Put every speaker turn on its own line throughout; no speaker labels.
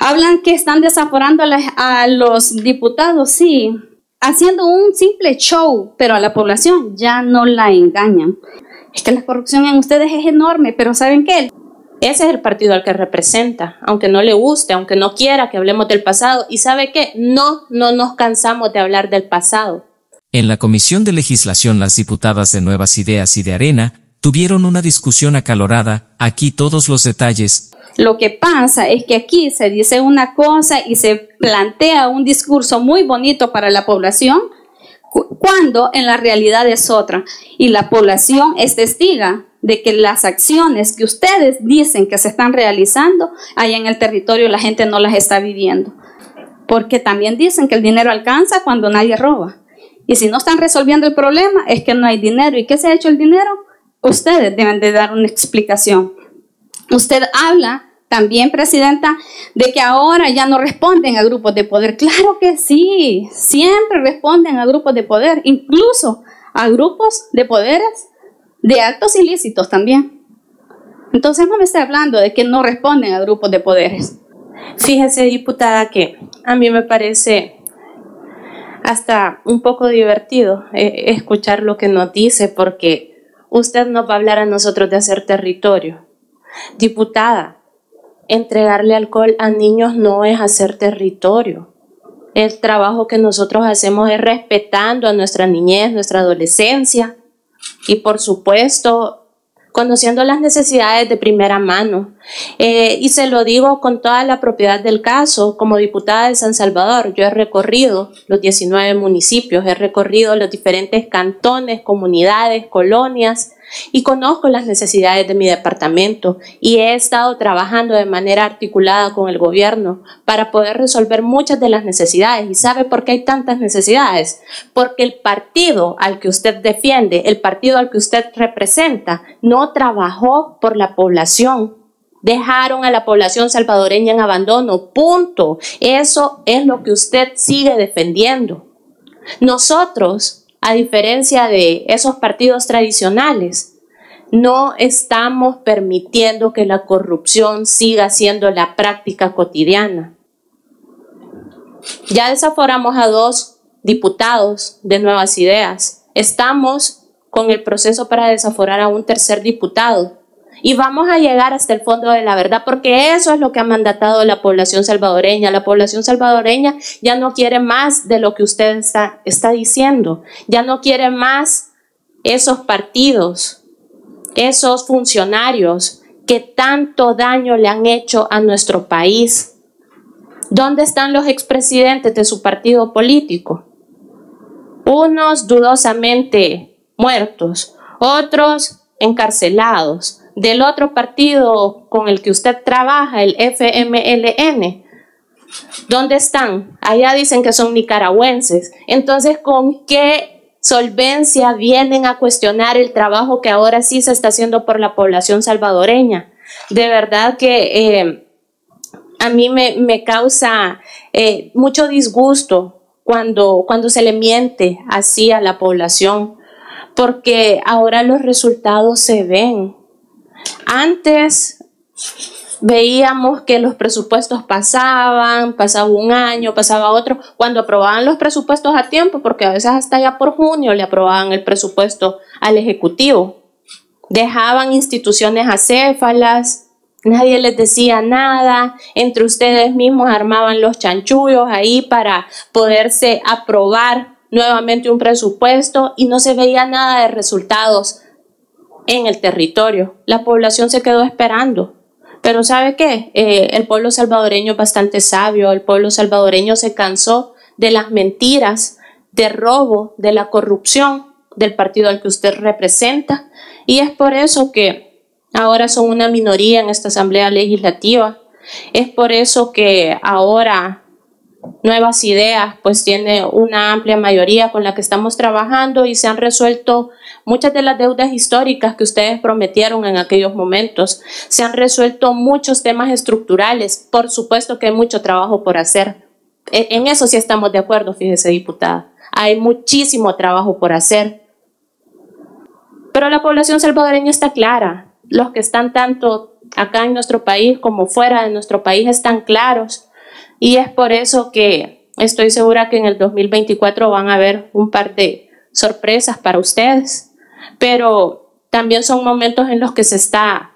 Hablan que están desaforando a, los diputados, sí, haciendo un simple show, pero a la población ya no la engañan. Es que la corrupción en ustedes es enorme, pero ¿saben qué?
Ese es el partido al que representa, aunque no le guste, aunque no quiera que hablemos del pasado. Y sabe qué, no, no nos cansamos de hablar del pasado.
En la Comisión de Legislación las diputadas de Nuevas Ideas y de Arena tuvieron una discusión acalorada, aquí todos los detalles.
Lo que pasa es que aquí se dice una cosa y se plantea un discurso muy bonito para la población, cuando en la realidad es otra. Y la población es testiga de que las acciones que ustedes dicen que se están realizando allá en el territorio la gente no las está viviendo. Porque también dicen que el dinero alcanza cuando nadie roba. Y si no están resolviendo el problema es que no hay dinero. ¿Y qué se ha hecho el dinero? Ustedes deben de dar una explicación. Usted habla también, Presidenta, de que ahora ya no responden a grupos de poder. Claro que sí, siempre responden a grupos de poder, incluso a grupos de poderes de actos ilícitos también. Entonces no me esté hablando de que no responden a grupos de poderes.
Fíjese, diputada, que a mí me parece hasta un poco divertido eh, escuchar lo que nos dice, porque usted nos va a hablar a nosotros de hacer territorio. Diputada, entregarle alcohol a niños no es hacer territorio. El trabajo que nosotros hacemos es respetando a nuestra niñez, nuestra adolescencia, y por supuesto conociendo las necesidades de primera mano. Eh, y se lo digo con toda la propiedad del caso, como diputada de San Salvador, yo he recorrido los 19 municipios, he recorrido los diferentes cantones, comunidades, colonias, y conozco las necesidades de mi departamento y he estado trabajando de manera articulada con el gobierno para poder resolver muchas de las necesidades. ¿Y sabe por qué hay tantas necesidades? Porque el partido al que usted defiende, el partido al que usted representa, no trabajó por la población, Dejaron a la población salvadoreña en abandono. Punto. Eso es lo que usted sigue defendiendo. Nosotros a diferencia de esos partidos tradicionales, no estamos permitiendo que la corrupción siga siendo la práctica cotidiana. Ya desaforamos a dos diputados de Nuevas Ideas. Estamos con el proceso para desaforar a un tercer diputado. Y vamos a llegar hasta el fondo de la verdad, porque eso es lo que ha mandatado la población salvadoreña. La población salvadoreña ya no quiere más de lo que usted está, está diciendo, ya no quiere más esos partidos, esos funcionarios que tanto daño le han hecho a nuestro país. ¿Dónde están los expresidentes de su partido político? Unos dudosamente muertos, otros encarcelados, del otro partido con el que usted trabaja, el FMLN. ¿Dónde están? Allá dicen que son nicaragüenses. Entonces, ¿con qué solvencia vienen a cuestionar el trabajo que ahora sí se está haciendo por la población salvadoreña? De verdad que eh, a mí me, causa eh, mucho disgusto cuando, cuando se le miente así a la población, porque ahora los resultados se ven. Antes veíamos que los presupuestos pasaban, pasaba un año, pasaba otro, cuando aprobaban los presupuestos a tiempo, porque a veces hasta ya por junio le aprobaban el presupuesto al Ejecutivo. Dejaban instituciones acéfalas, nadie les decía nada, entre ustedes mismos armaban los chanchullos ahí para poderse aprobar nuevamente un presupuesto y no se veía nada de resultados en el territorio. La población se quedó esperando. Pero ¿sabe qué? Eh, el pueblo salvadoreño es bastante sabio, el pueblo salvadoreño se cansó de las mentiras, de robo, de la corrupción del partido al que usted representa. Y es por eso que ahora son una minoría en esta Asamblea Legislativa. Es por eso que ahora Nuevas Ideas pues tiene una amplia mayoría con la que estamos trabajando y se han resuelto muchas de las deudas históricas que ustedes prometieron en aquellos momentos. Se han resuelto muchos temas estructurales. Por supuesto que hay mucho trabajo por hacer. E, en eso sí estamos de acuerdo, fíjese diputada. Hay muchísimo trabajo por hacer. Pero la población salvadoreña está clara. Los que están tanto acá en nuestro país como fuera de nuestro país están claros Y es por eso que estoy segura que en el 2024 van a haber un par de sorpresas para ustedes, pero también son momentos en los que se está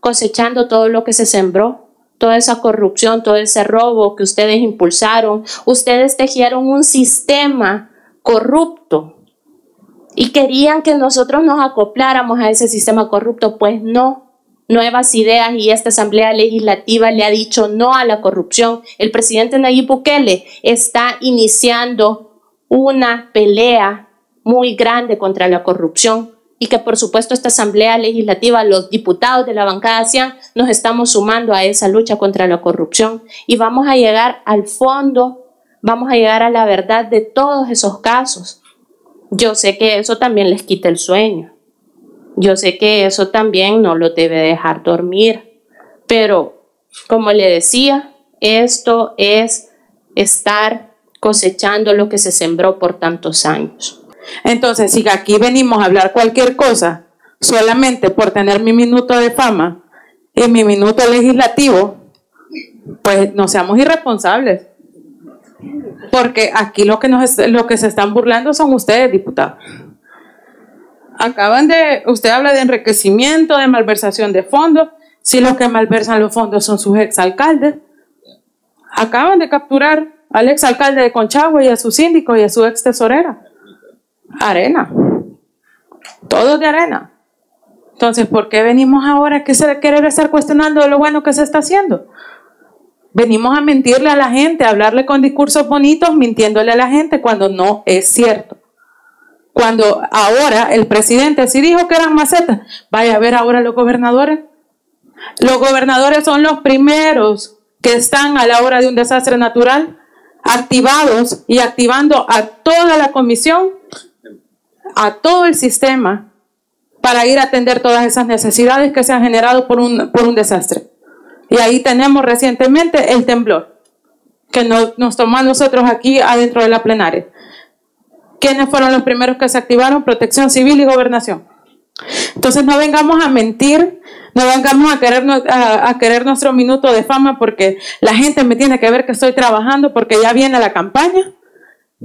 cosechando todo lo que se sembró, toda esa corrupción, todo ese robo que ustedes impulsaron. Ustedes tejieron un sistema corrupto y querían que nosotros nos acopláramos a ese sistema corrupto, pues no. Nuevas ideas y esta Asamblea Legislativa le ha dicho no a la corrupción. El presidente Nayib Bukele está iniciando una pelea muy grande contra la corrupción y que por supuesto esta Asamblea Legislativa, los diputados de la bancada CIAN, nos estamos sumando a esa lucha contra la corrupción y vamos a llegar al fondo, vamos a llegar a la verdad de todos esos casos. Yo sé que eso también les quita el sueño. Yo sé que eso también no lo debe dejar dormir. Pero, como le decía, esto es estar cosechando lo que se sembró por tantos años.
Entonces, si aquí venimos a hablar cualquier cosa solamente por tener mi minuto de fama y mi minuto legislativo, pues no seamos irresponsables. Porque aquí lo que, nos, lo que se están burlando son ustedes, diputados. Acaban de, usted habla de enriquecimiento, de malversación de fondos. Si los que malversan los fondos son sus exalcaldes, acaban de capturar al exalcalde de Conchagua y a su síndico y a su ex tesorera arena. Todo de arena. Entonces, ¿por qué venimos ahora que se querer estar cuestionando lo bueno que se está haciendo? Venimos a mentirle a la gente, a hablarle con discursos bonitos, mintiéndole a la gente cuando no es cierto. Cuando ahora el presidente sí dijo que eran macetas, vaya a ver ahora los gobernadores. Los gobernadores son los primeros que están a la hora de un desastre natural, activados y activando a toda la comisión a todo el sistema para ir a atender todas esas necesidades que se han generado por un, por un desastre. Y ahí tenemos recientemente el temblor, que nos, nos tomó a nosotros aquí adentro de la plenaria. ¿Quiénes fueron los primeros que se activaron? Protección civil y gobernación. Entonces no vengamos a mentir, no vengamos a querer, a, querer nuestro minuto de fama porque la gente me tiene que ver que estoy trabajando porque ya viene la campaña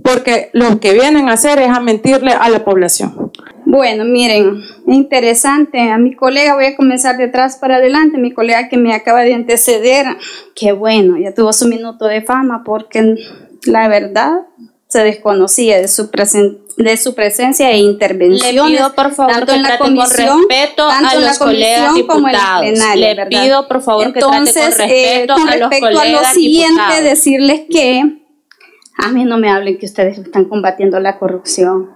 porque lo que vienen a hacer es a mentirle a la población.
Bueno, miren, interesante. A mi colega, voy a comenzar de atrás para adelante, mi colega que me acaba de anteceder, que bueno, ya tuvo su minuto de fama porque la verdad se desconocía de su, de su presencia e intervención.
Le pido por favor tanto que en la comisión, con respeto a los colegas diputados. Le pido por favor que trate con eh, respeto a los colegas a lo
siguiente, decirles que a mí no me hablen que ustedes están combatiendo la corrupción.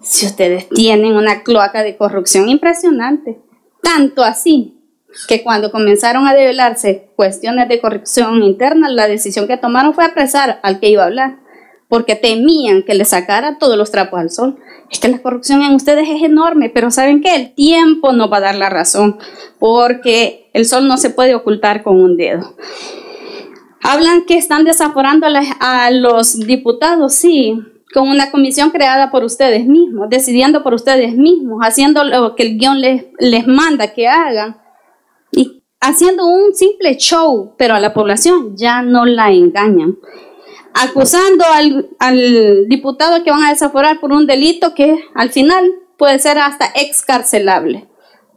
Si ustedes tienen una cloaca de corrupción impresionante, tanto así que cuando comenzaron a develarse cuestiones de corrupción interna, la decisión que tomaron fue apresar al que iba a hablar, porque temían que le sacara todos los trapos al sol. Es que la corrupción en ustedes es enorme, pero ¿saben qué? El tiempo no va a dar la razón, porque el sol no se puede ocultar con un dedo. Hablan que están desaforando a, los diputados, sí, con una comisión creada por ustedes mismos, decidiendo por ustedes mismos, haciendo lo que el guion les manda que hagan y haciendo un simple show, pero a la población ya no la engañan. Acusando al, al diputado que van a desaforar por un delito que al final puede ser hasta excarcelable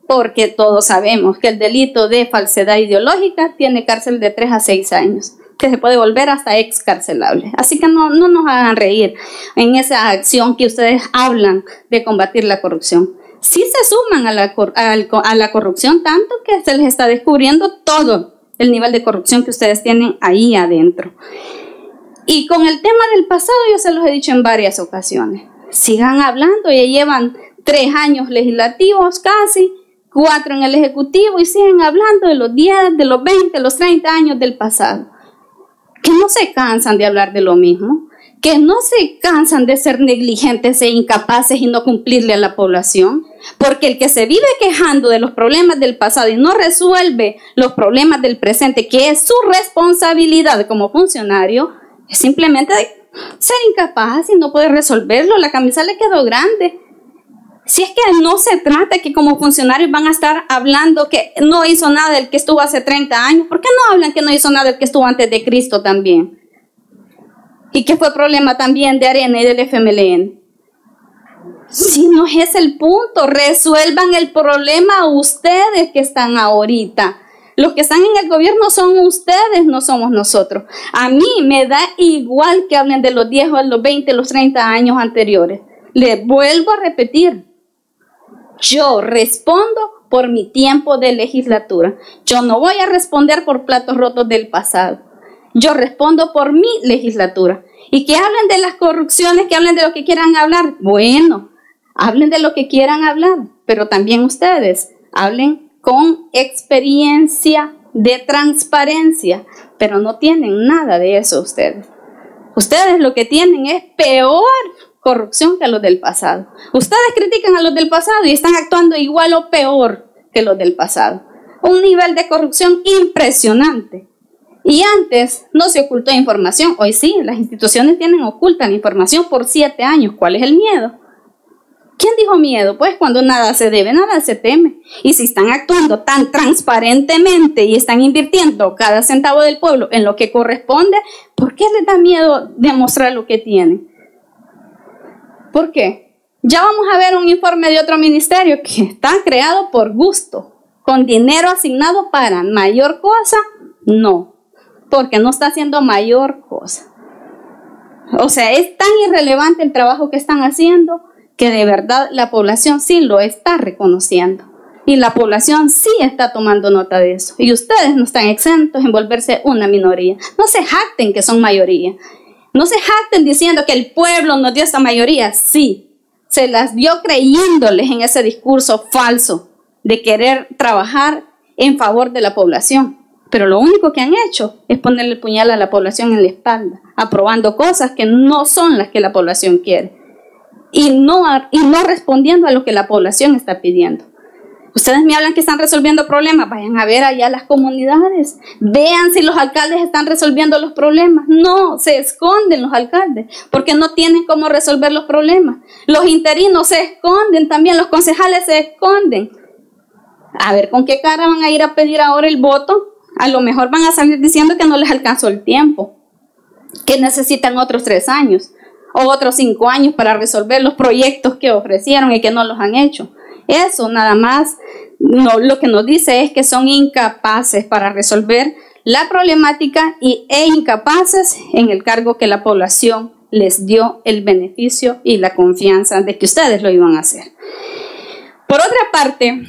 porque todos sabemos que el delito de falsedad ideológica tiene cárcel de 3 a 6 años, que se puede volver hasta excarcelable. Así que no, no nos hagan reír en esa acción que ustedes hablan de combatir la corrupción. Sí se suman a la, a la corrupción tanto que se les está descubriendo todo el nivel de corrupción que ustedes tienen ahí adentro. Y con el tema del pasado yo se los he dicho en varias ocasiones. Sigan hablando, ya llevan tres años legislativos casi cuatro en el Ejecutivo y siguen hablando de los 10, de los 20, los 30 años del pasado. Que no se cansan de hablar de lo mismo, que no se cansan de ser negligentes e incapaces y no cumplirle a la población, porque el que se vive quejando de los problemas del pasado y no resuelve los problemas del presente, que es su responsabilidad como funcionario, simplemente ser incapaz y no poder resolverlo. La camisa le quedó grande Si es que no se trata que como funcionarios van a estar hablando que no hizo nada el que estuvo hace 30 años, ¿por qué no hablan que no hizo nada el que estuvo antes de Cristo también? Y que fue problema también de Arena y del FMLN. Si no es el punto, resuelvan el problema ustedes que están ahorita. Los que están en el gobierno son ustedes, no somos nosotros. A mí me da igual que hablen de los 10 o los 20, los 30 años anteriores. Les vuelvo a repetir. Yo respondo por mi tiempo de legislatura. Yo no voy a responder por platos rotos del pasado. Yo respondo por mi legislatura. Y que hablen de las corrupciones, que hablen de lo que quieran hablar. Bueno, hablen de lo que quieran hablar, pero también ustedes hablen con experiencia de transparencia, pero no tienen nada de eso ustedes. Ustedes lo que tienen es peor corrupción que los del pasado. Ustedes critican a los del pasado y están actuando igual o peor que los del pasado. Un nivel de corrupción impresionante. Y antes no se ocultó información. Hoy sí, las instituciones tienen oculta la información por siete años. ¿Cuál es el miedo? ¿Quién dijo miedo? Pues cuando nada se debe, nada se teme. Y si están actuando tan transparentemente y están invirtiendo cada centavo del pueblo en lo que corresponde, ¿por qué les da miedo demostrar lo que tienen? ¿Por qué? Ya vamos a ver un informe de otro ministerio que está creado por gusto, con dinero asignado para mayor cosa, no, porque no está haciendo mayor cosa. O sea, es tan irrelevante el trabajo que están haciendo que de verdad la población sí lo está reconociendo. Y la población sí está tomando nota de eso. Y ustedes no están exentos en volverse una minoría. No se jacten que son mayoría. No se jacten diciendo que el pueblo nos dio esa mayoría. Sí, se las dio creyéndoles en ese discurso falso de querer trabajar en favor de la población. Pero lo único que han hecho es ponerle el puñal a la población en la espalda, aprobando cosas que no son las que la población quiere y no, y no respondiendo a lo que la población está pidiendo. Ustedes me hablan que están resolviendo problemas, vayan a ver allá las comunidades, vean si los alcaldes están resolviendo los problemas. No, se esconden los alcaldes porque no tienen cómo resolver los problemas. Los interinos se esconden también, los concejales se esconden. A ver, ¿con qué cara van a ir a pedir ahora el voto? A lo mejor van a salir diciendo que no les alcanzó el tiempo, que necesitan otros tres años o otros cinco años para resolver los proyectos que ofrecieron y que no los han hecho. Eso nada más no, lo que nos dice es que son incapaces para resolver la problemática y, e incapaces en el cargo que la población les dio el beneficio y la confianza de que ustedes lo iban a hacer. Por otra parte,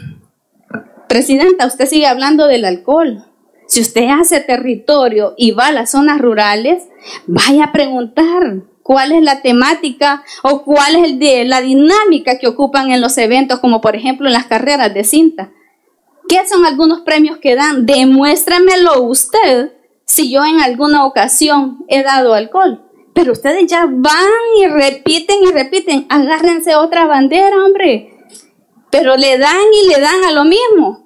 Presidenta, usted sigue hablando del alcohol. Si usted hace territorio y va a las zonas rurales, vaya a preguntar cuál es la temática o cuál es el de, la dinámica que ocupan en los eventos, como por ejemplo en las carreras de cinta. ¿Qué son algunos premios que dan? Demuéstramelo usted si yo en alguna ocasión he dado alcohol. Pero ustedes ya van y repiten y repiten. Agárrense otra bandera, hombre. Pero le dan y le dan a lo mismo.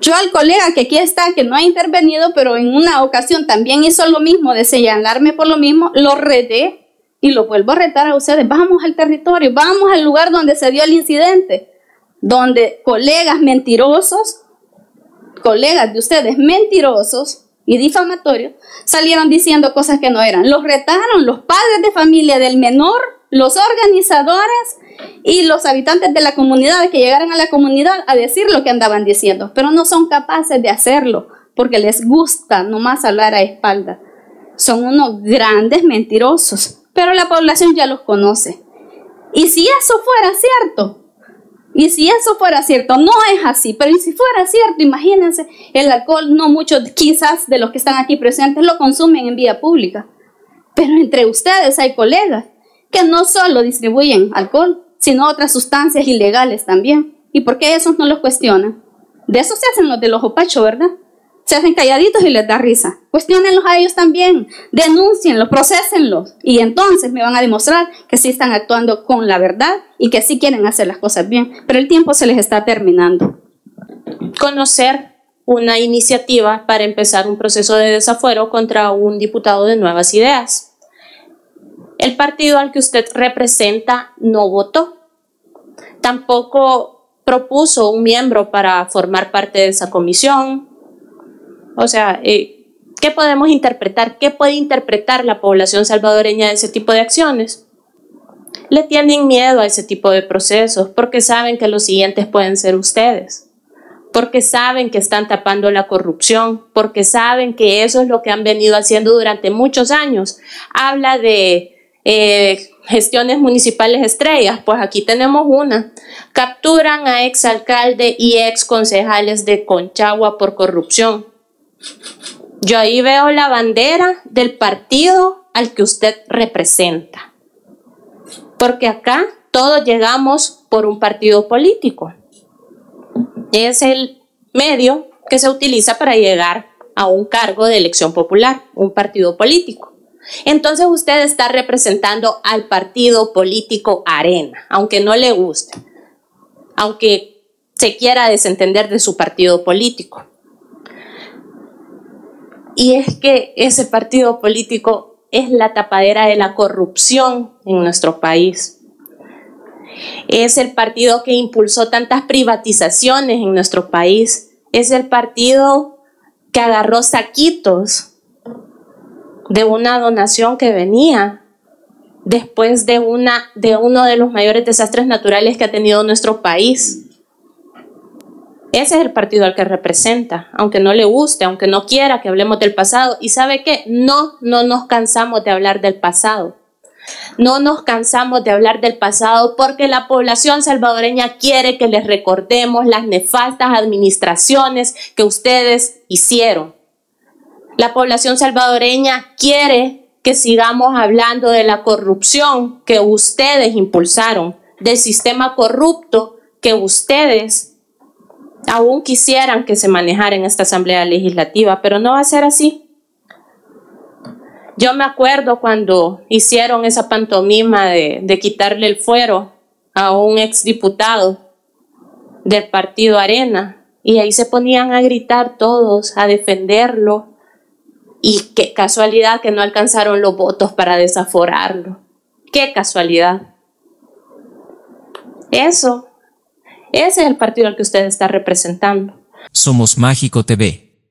Yo al colega que aquí está, que no ha intervenido, pero en una ocasión también hizo lo mismo, de señalarme por lo mismo, lo reté y lo vuelvo a retar a ustedes. Vamos al territorio, vamos al lugar donde se dio el incidente, donde colegas mentirosos, colegas de ustedes mentirosos y difamatorios, salieron diciendo cosas que no eran. Los retaron los padres de familia del menor, los organizadores y los habitantes de la comunidad que llegaran a la comunidad a decir lo que andaban diciendo, pero no son capaces de hacerlo porque les gusta nomás hablar a espalda. Son unos grandes mentirosos, pero la población ya los conoce. Y si eso fuera cierto, y si eso fuera cierto, no es así, pero si fuera cierto, imagínense, el alcohol no muchos, quizás de los que están aquí presentes, lo consumen en vía pública. Pero entre ustedes hay colegas que no solo distribuyen alcohol, sino otras sustancias ilegales también. ¿Y por qué esos no los cuestionan? De eso se hacen los de los opachos, ¿verdad? Se hacen calladitos y les da risa. Cuestionenlos a ellos también, denúncienlos, procesenlos. Y entonces me van a demostrar que sí están actuando con la verdad y que sí quieren hacer las cosas bien. Pero el tiempo se les está terminando.
Conocer una iniciativa para empezar un proceso de desafuero contra un diputado de Nuevas Ideas. El partido al que usted representa no votó. Tampoco propuso un miembro para formar parte de esa comisión. O sea, eh, ¿qué podemos interpretar? ¿Qué puede interpretar la población salvadoreña de ese tipo de acciones? Le tienen miedo a ese tipo de procesos porque saben que los siguientes pueden ser ustedes porque saben que están tapando la corrupción, porque saben que eso es lo que han venido haciendo durante muchos años. Habla de eh, gestiones municipales estrellas, pues aquí tenemos una. Capturan a exalcalde y ex concejales de Conchagua por corrupción. Yo ahí veo la bandera del partido al que usted representa. Porque acá todos llegamos por un partido político. Es el medio que se utiliza para llegar a un cargo de elección popular, un partido político. Entonces usted está representando al partido político Arena, aunque no le guste, aunque se quiera desentender de su partido político. Y es que ese partido político es la tapadera de la corrupción en nuestro país. Es el partido que impulsó tantas privatizaciones en nuestro país. Es el partido que agarró saquitos de una donación que venía después de, una, de uno de los mayores desastres naturales que ha tenido nuestro país. Ese es el partido al que representa, aunque no le guste, aunque no quiera que hablemos del pasado. Y sabe qué, no, no nos cansamos de hablar del pasado. No nos cansamos de hablar del pasado porque la población salvadoreña quiere que les recordemos las nefastas administraciones que ustedes hicieron. La población salvadoreña quiere que sigamos hablando de la corrupción que ustedes impulsaron, del sistema corrupto que ustedes aún quisieran que se manejara en esta Asamblea Legislativa, pero no va a ser así. Yo me acuerdo cuando hicieron esa pantomima de, de quitarle el fuero a un exdiputado del partido Arena y ahí se ponían a gritar todos, a defenderlo, y qué casualidad que no alcanzaron los votos para desaforarlo. Qué casualidad. Eso, ese es el partido al que usted está representando.
Somos Mágico TV.